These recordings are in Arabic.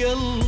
يلا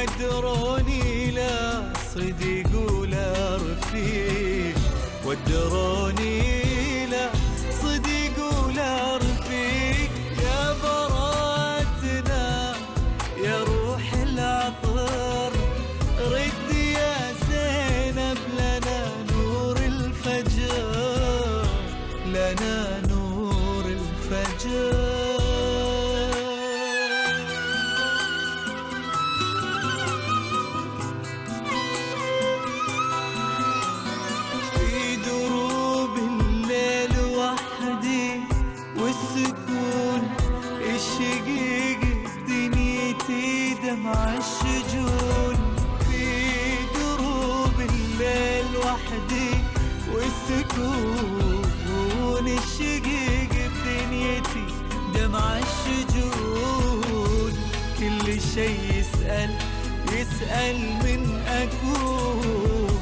ودروني لا صديق ولا رفيق. ودروني أسأل من أكون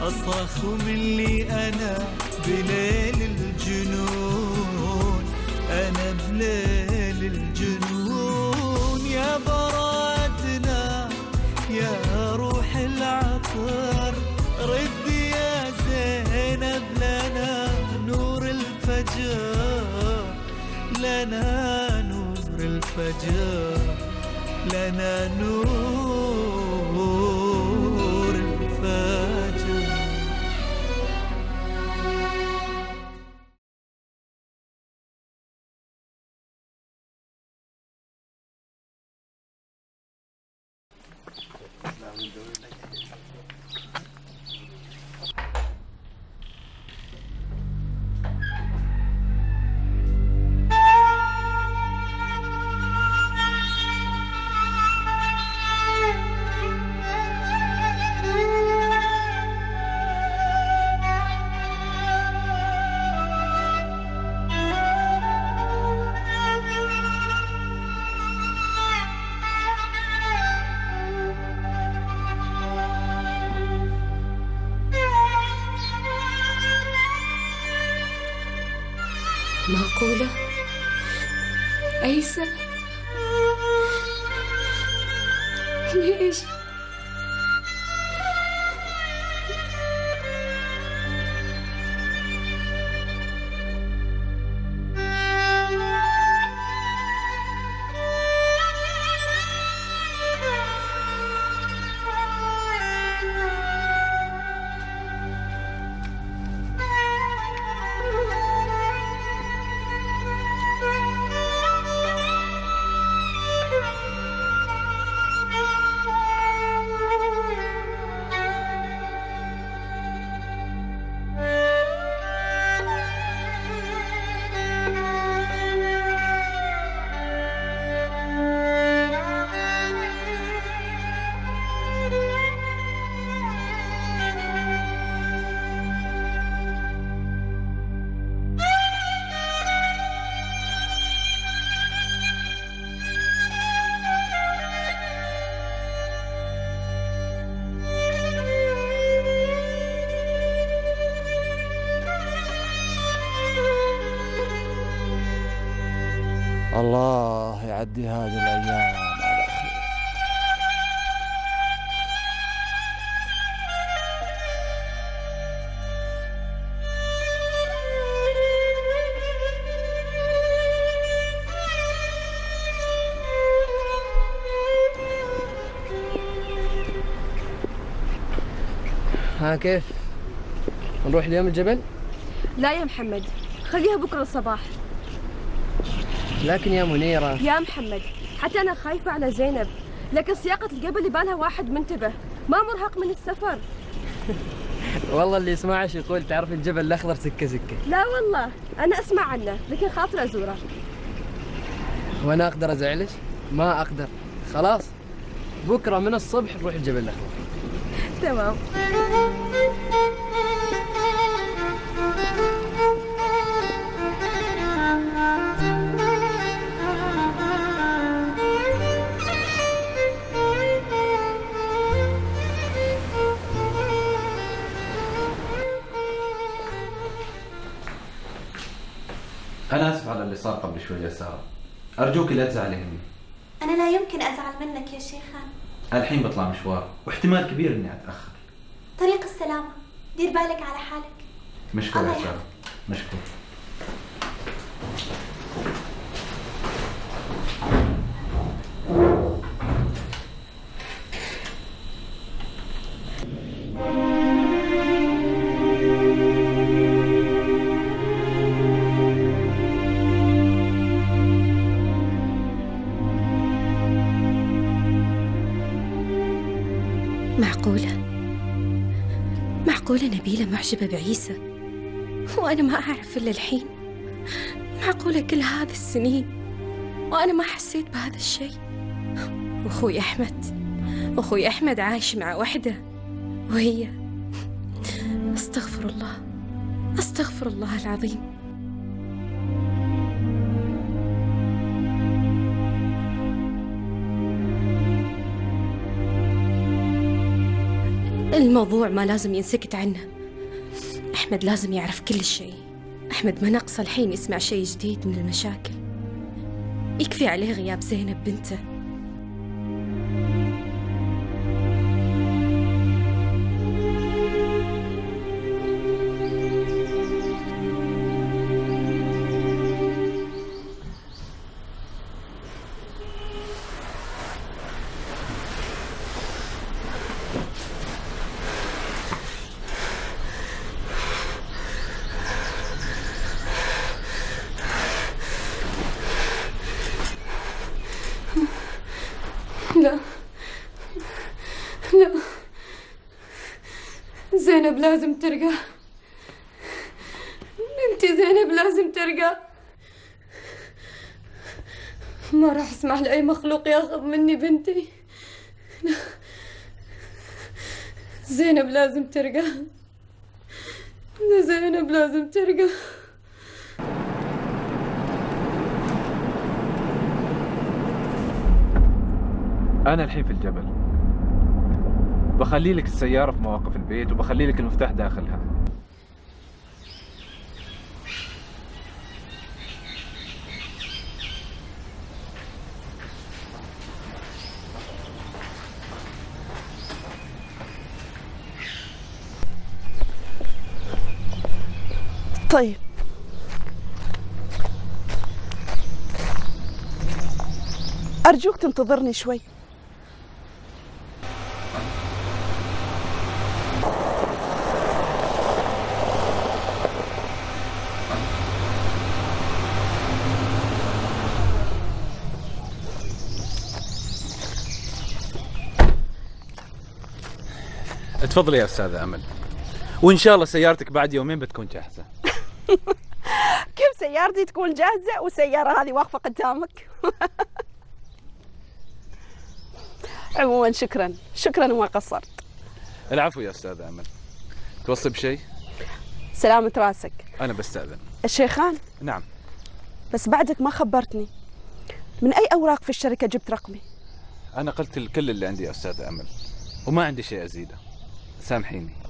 أصرخ من اللي أنا بليل الجنون. أنا بليل الجنون. يا براتنا يا روح العطر. ردي يا زينب لنا نور الفجر. لنا نور الفجر. لنا نور معقولة؟ أيسر؟ ليش؟ يعدي هذه الأيام ها كيف؟ نروح اليوم الجبل؟ لا يا محمد خليها بكرة الصباح لكن يا منيرة. يا محمد حتى أنا خايفة على زينب لكن سياقة الجبل يبالها واحد منتبه. ما مرهق من السفر. والله اللي يسمعش يقول تعرف الجبل الأخضر سكة سكة. لا والله أنا أسمع عنه لكن خاطر أزوره. وأنا أقدر أزعلش؟ ما أقدر. خلاص بكرة من الصبح نروح الجبل الأخضر. تمام. صار قبل شوي يا سارة أرجوك لا تزعلي مني أنا لا يمكن أزعل منك يا شيخان. الحين بطلع مشوار. واحتمال كبير إني أتأخر. طريق السلامة. دير بالك على حالك. مشكور يا سارة. مشكور. معقولة نبيلة معجبة بعيسى؟ وأنا ما أعرف إلا الحين. معقولة كل هذه السنين؟ وأنا ما حسيت بهذا الشيء. وأخوي أحمد أخوي أحمد عايش مع وحدة. وهي أستغفر الله أستغفر الله العظيم. الموضوع ما لازم ينسكت عنه. أحمد لازم يعرف كل شيء. أحمد ما نقص الحين يسمع شيء جديد من المشاكل. يكفي عليه غياب زينب بنته. زينب لازم ترقى. بنتي زينب لازم ترقى. ما راح اسمح لأي مخلوق ياخذ مني بنتي. زينب لازم ترقى. زينب لازم ترقى. أنا الحين في الجبل. بخلي لك السيارة في مواقف البيت وبخلي لك المفتاح داخلها. طيب. أرجوك تنتظرني شوي. تفضلي يا أستاذة أمل. وإن شاء الله سيارتك بعد يومين بتكون جاهزة. كيف سيارتي تكون جاهزة والسيارة هذه واقفة قدامك. عموما شكرا. شكرا وما قصرت. العفو يا أستاذة أمل. توصي بشيء؟ سلامة راسك. أنا بستأذن. الشيخان؟ نعم. بس بعدك ما خبرتني. من أي أوراق في الشركة جبت رقمي؟ أنا قلت الكل اللي عندي يا أستاذة أمل. وما عندي شيء أزيده. سامحيني.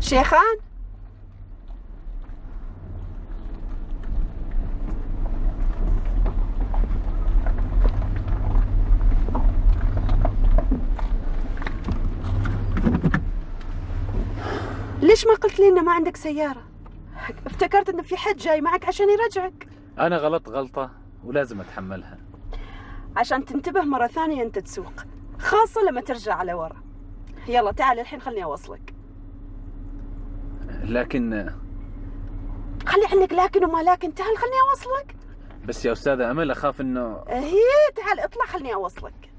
شيخان؟ قلت لي إنه ما عندك سيارة؟ افتكرت إنه في حد جاي معك عشان يرجعك. أنا غلط غلطة ولازم أتحملها. عشان تنتبه مرة ثانية أنت تسوق خاصة لما ترجع على ورا. يلا تعال الحين خلني أوصلك. لكن خلي عنك لكن وما لكن تعال خلني أوصلك. بس يا أستاذة أمل أخاف إنه هي تعال اطلع خلني أوصلك.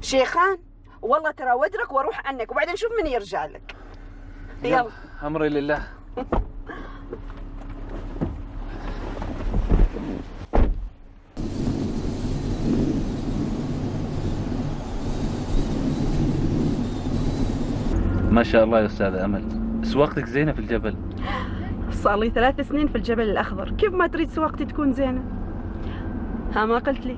شيخان والله ترى ودرك وأروح عنك وبعدين نشوف من يرجع لك. يلا. أمري لله. ما شاء الله يا أستاذة أمل. سواقتك زينة في الجبل. صار لي ثلاث سنين في الجبل الأخضر. كيف ما تريد سواقتي تكون زينة؟ ها ما قلت لي.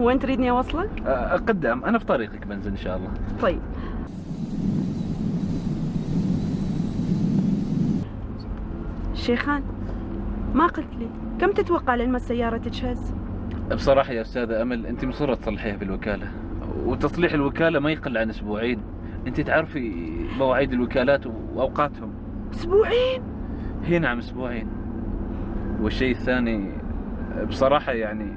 وين تريدني أوصلك؟ قدام أنا في طريقك بنزل إن شاء الله. طيب. شيخان. ما قلت لي كم تتوقع لما السيارة تتشهز؟ بصراحة يا أستاذة أمل أنت مصرة تصلحيها بالوكالة. وتصليح الوكالة ما يقل عن أسبوعين. أنت تعرفي مواعيد الوكالات وأوقاتهم؟ أسبوعين؟ هي نعم أسبوعين. والشيء الثاني بصراحة يعني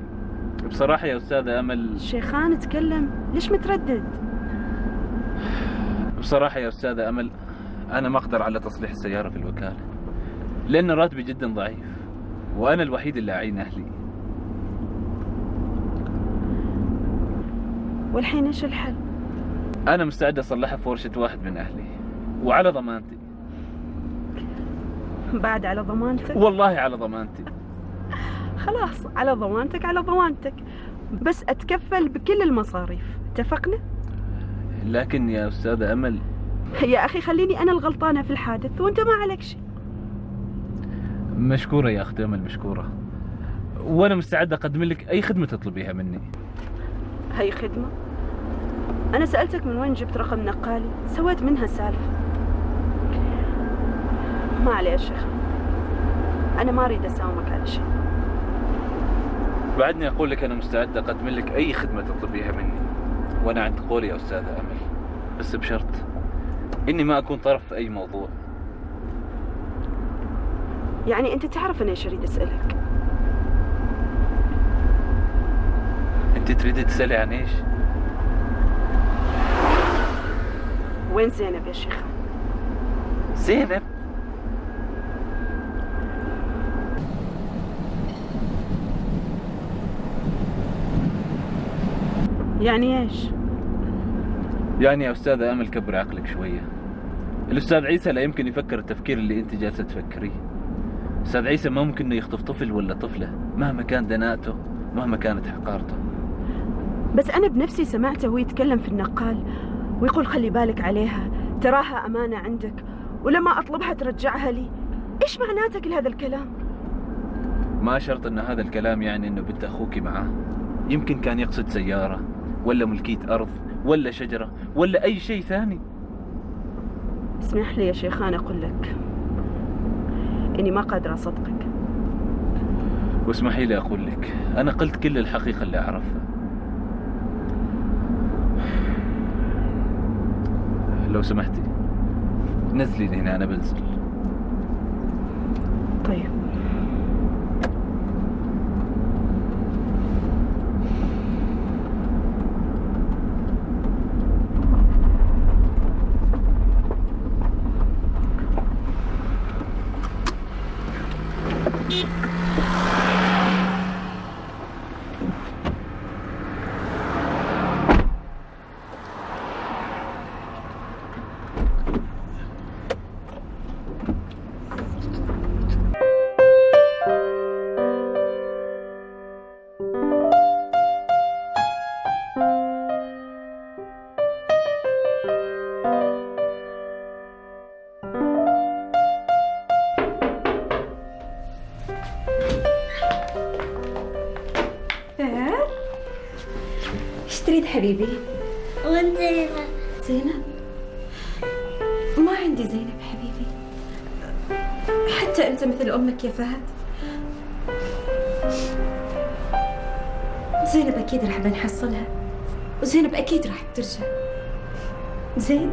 بصراحة يا أستاذة أمل. شيخان تكلم. ليش متردد؟ بصراحة يا أستاذة أمل أنا ما أقدر على تصليح السيارة في الوكاله لأن راتبي جدا ضعيف وأنا الوحيد اللي أعين أهلي والحين إيش الحل؟ أنا مستعد أصلحها في ورشة واحد من أهلي وعلى ضمانتي بعد على ضمانتك؟ والله على ضمانتي خلاص على ضمانتك على ضمانتك بس أتكفل بكل المصاريف اتفقنا؟ لكن يا أستاذة أمل يا أخي خليني أنا الغلطانة في الحادث وأنت ما عليك شيء مشكورة يا أختي امل مشكورة. وأنا مستعد أقدم لك أي خدمة تطلبيها مني. هي خدمة؟ أنا سألتك من وين جبت رقم نقالي سويت منها سالفة. ما عليه يا شيخ. أنا ما أريد أساومك على شيء. بعدني أقول لك أنا مستعد أقدم لك أي خدمة تطلبيها مني. وأنا عند قولي يا أستاذة أمل بس بشرط إني ما أكون طرف في أي موضوع. يعني أنت تعرف أنا إيش أريد أسألك. أنت تريدي تسألي عن إيش؟ وين زينب يا شيخ زينب؟ يعني إيش؟ يعني يا أستاذة أمل كبر عقلك شوية. الأستاذ عيسى لا يمكن يفكر التفكير اللي أنت جالسة تفكريه. أستاذ عيسى ما ممكن إنه يخطف طفل ولا طفلة مهما كان دناءته مهما كانت حقارته. بس أنا بنفسي سمعته وهو يتكلم في النقال ويقول خلي بالك عليها تراها أمانة عندك ولما أطلبها ترجعها لي. إيش معناته كل هذا الكلام؟ ما شرط إن هذا الكلام يعني إنه بنت أخوك معاه يمكن كان يقصد سيارة ولا ملكية أرض ولا شجرة ولا أي شيء ثاني. اسمح لي يا شيخان أقول لك. إني ما قادرة أصدقك. واسمحي لي أقول لك أنا قلت كل الحقيقة اللي أعرفها. لو سمحتي نزلي هنا أنا بنزل. حبيبي؟ وانت زينب؟ ما عندي زينب حبيبي. حتى أنت مثل أمك يا فهد. زينب أكيد راح بنحصلها. وزينب أكيد راح بترجع زين؟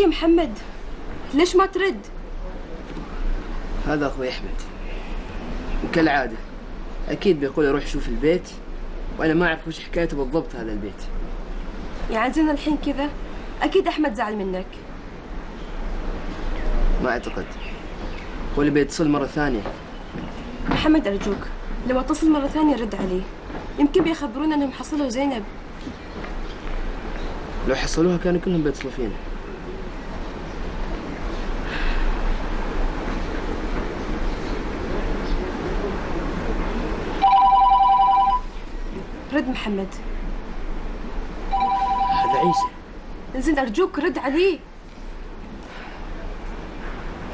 يا محمد ليش ما ترد؟ هذا أخوي أحمد. وكالعادة أكيد بيقول أروح أشوف البيت وأنا ما أعرف وش حكايته بالضبط هذا البيت. يعني زين الحين كذا؟ أكيد أحمد زعل منك. ما أعتقد. هو اللي بيتصل مرة ثانية. محمد أرجوك لو أتصل مرة ثانية رد عليه. يمكن بيخبرونا إنهم حصلوا زينب. لو حصلوها كانوا كلهم بيتصلوا فينا. رد محمد. هذا عيسى. زين أرجوك رد عليه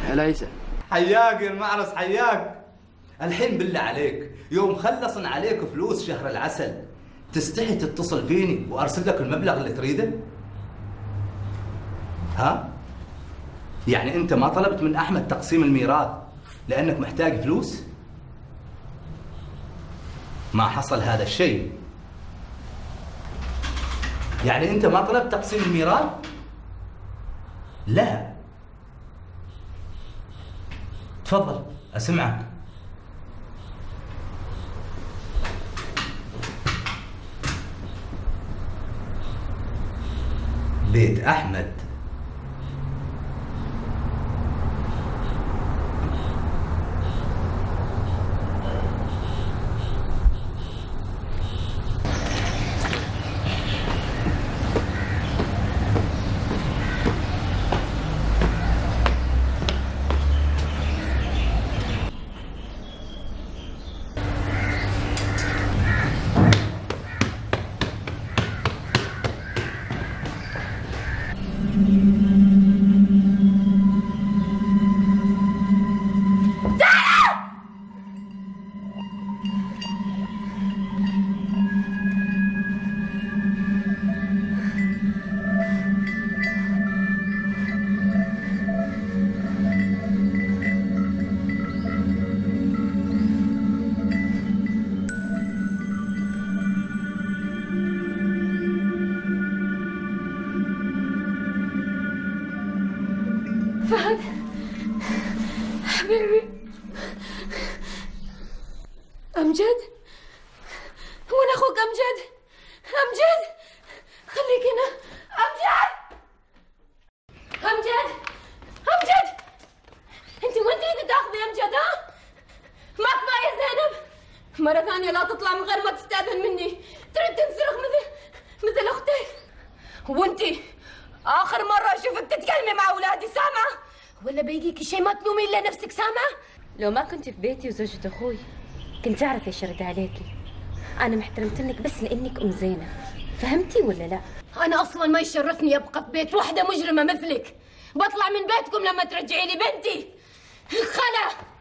هلا عيسى. حياك يا المعرس حياك. الحين بالله عليك يوم خلصن عليك فلوس شهر العسل. تستحي تتصل فيني وأرسل لك المبلغ اللي تريده؟ ها؟ يعني أنت ما طلبت من أحمد تقسيم الميراث لأنك محتاج فلوس؟ ما حصل هذا الشيء. يعني أنت ما طلبت تقسيم الميراث؟ لا. تفضل أسمعك. بيت أحمد. أختك وأنتي آخر مرة أشوفك تتكلمي مع أولادي سامعة ولا بيجيكي شيء ما تلومي إلا نفسك سامعه لو ما كنت في بيتي وزوجة أخوي كنت أعرف إيش أرد عليكي. أنا محترمتنك بس لأنك أم زينب فهمتي ولا لا؟ أنا أصلا ما يشرفني أبقى في بيت واحدة مجرمة مثلك. بطلع من بيتكم لما ترجعي لي بنتي. خلا!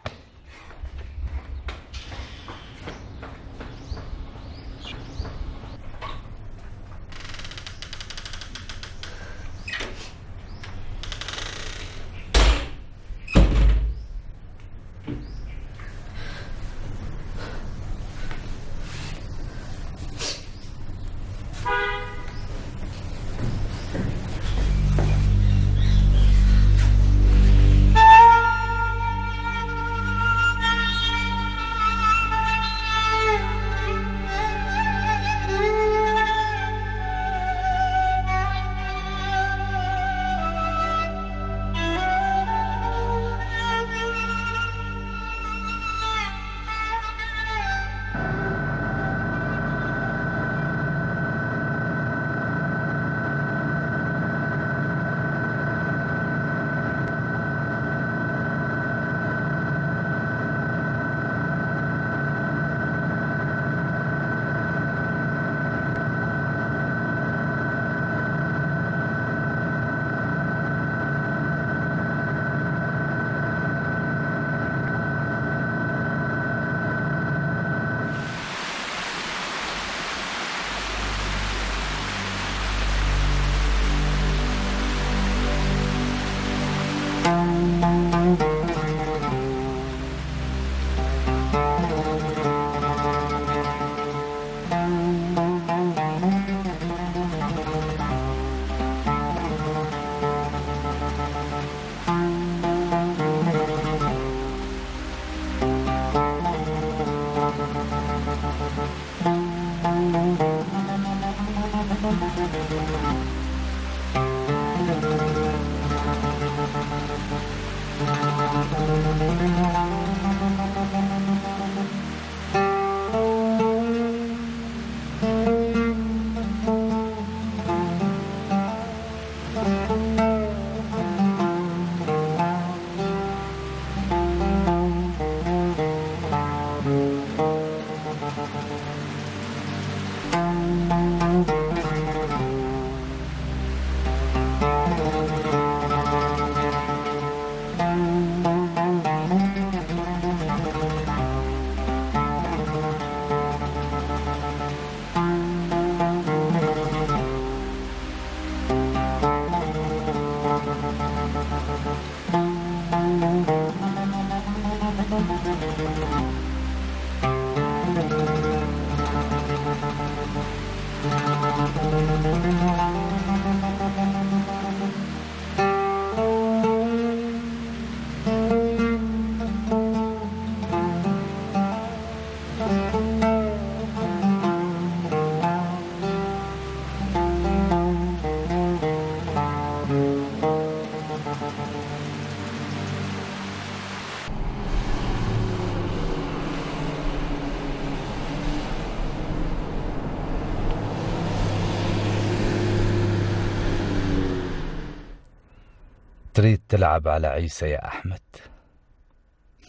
تلعب على عيسى يا أحمد.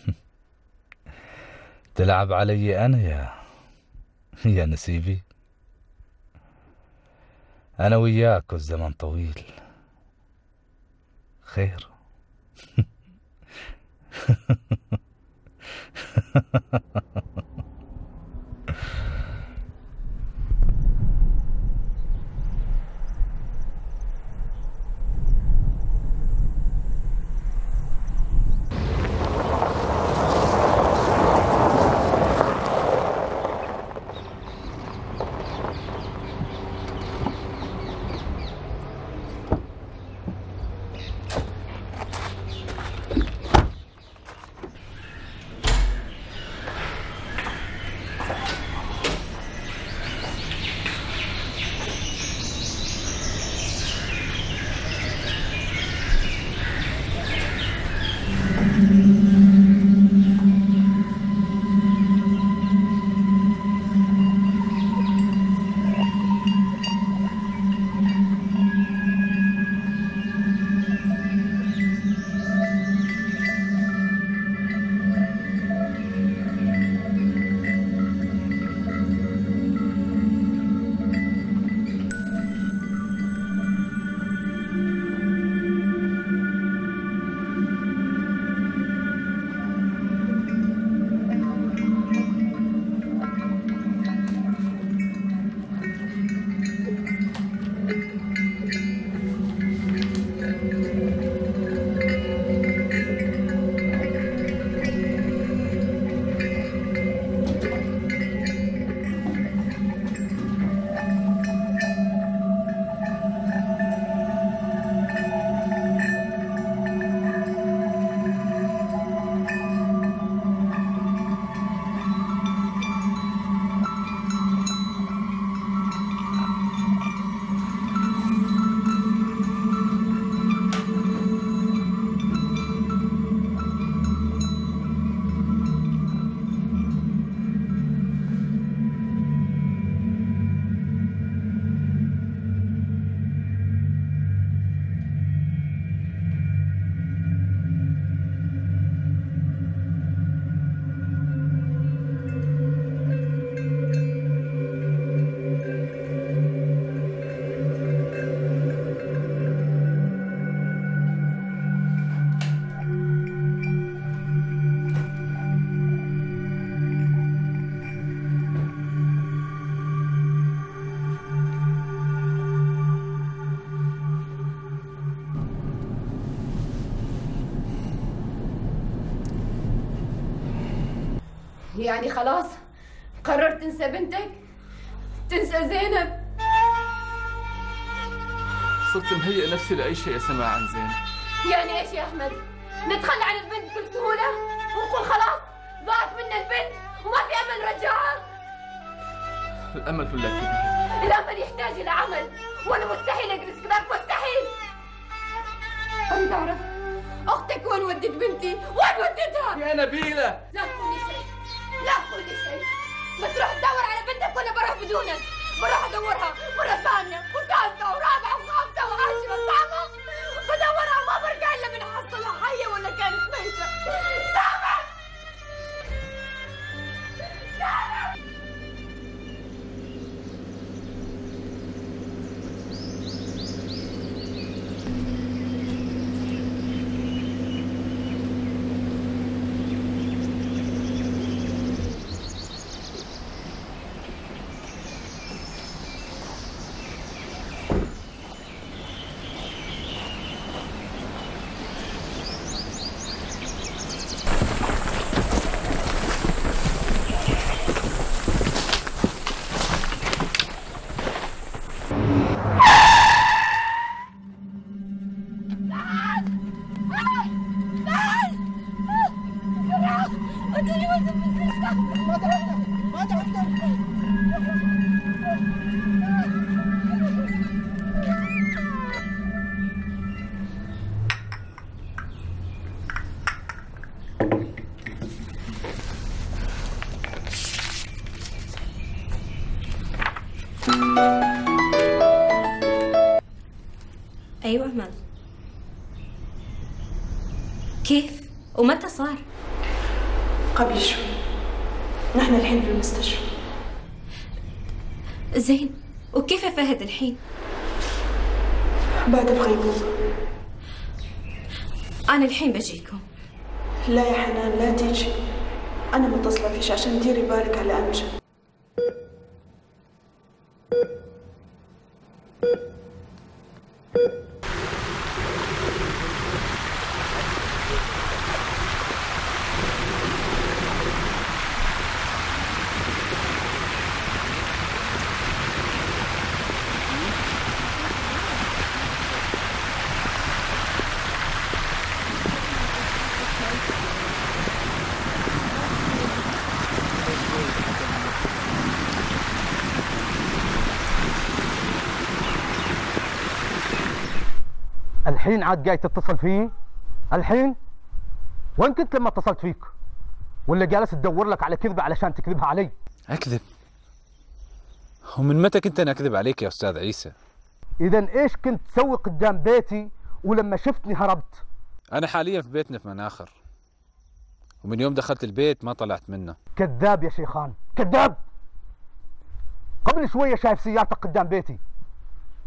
تلعب علي أنا يا يا نسيبي. أنا وياك والزمن طويل. خير. يعني خلاص قررت تنسى بنتك؟ تنسى زينب؟ صرت مهيئ نفسي لأي شيء أسمع عن زينب. يعني إيش يا أحمد؟ نتخلى عن البنت بكل سهولة؟ ونقول خلاص ضاعت منا البنت وما في أمل نرجعها الأمل في الله الأمل يحتاج إلى عمل وأنا مستحيل اجلس كذاك مستحيل. أريد أعرف أختك وين ودت بنتي؟ وين ودتها؟ يا نبيلة! لا لا تقولي شيء. ما تروح تدور على بنتك وأنا بروح بدونك. بروح أدورها. مرة ثانية وثالثة ورابعة وخامسة وعاشرة وسابعة. بدورها ما برجع إلا من حصلها حية ولا كانت ميتة. نحن الحين في المستشفى. زين وكيف فهد الحين؟ بعد بغيبوبة. أنا الحين بجيكم. لا يا حنان لا تيجي. أنا متصلة فيش عشان ديري بالك على أمجد. الحين عاد جاي تتصل فيه؟ الحين؟ وين كنت لما اتصلت فيك؟ ولا جالس تدور لك على كذبة علشان تكذبها علي؟ أكذب. ومن متى كنت أنا أكذب عليك يا أستاذ عيسى؟ اذا إيش كنت تسوي قدام بيتي ولما شفتني هربت؟ أنا حاليا في بيتنا في مناخر. ومن يوم دخلت البيت ما طلعت منه. كذاب يا شيخان كذاب! قبل شوية شايف سيارتك قدام بيتي.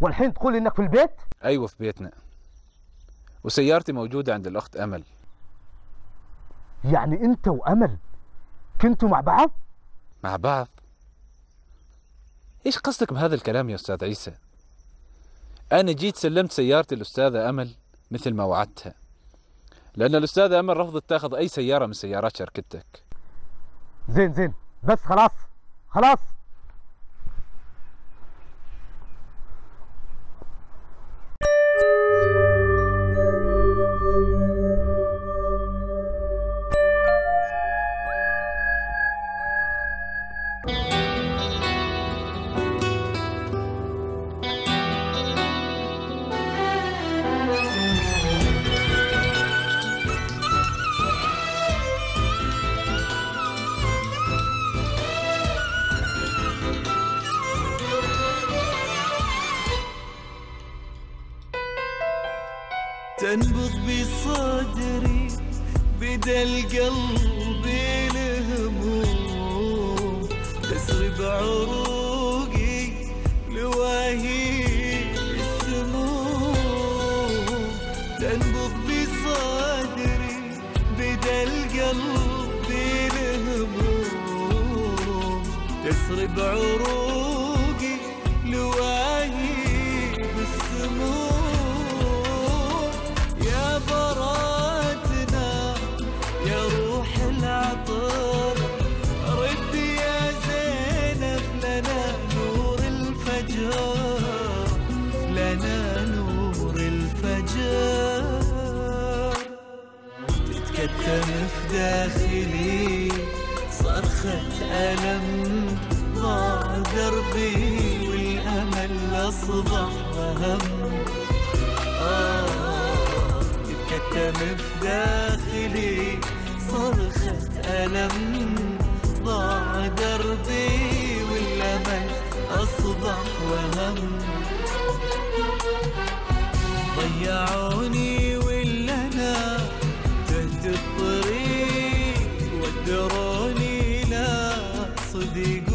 والحين تقول إنك في البيت؟ أيوة في بيتنا. وسيارتي موجودة عند الأخت أمل. يعني أنت وأمل كنتوا مع بعض؟ مع بعض؟ إيش قصدك بهذا الكلام يا أستاذ عيسى؟ أنا جيت سلمت سيارتي الأستاذة أمل مثل ما وعدتها. لأن الأستاذة أمل رفضت تاخذ أي سيارة من سيارات شركتك. زين زين بس خلاص خلاص. تنبض بصدري بدا القلب الهموم تسري بعروقي لواهي السموم. تنبض بصدري بدا القلب الهموم تسري بعروقي الألم ضاع دربي والأمل أصبح وهم آه تكتم في داخلي صرخة ألم. ضاع دربي والأمل أصبح وهم. ضيعوني ولا أنا تهت الطريق والدروب ಸುದಿಗ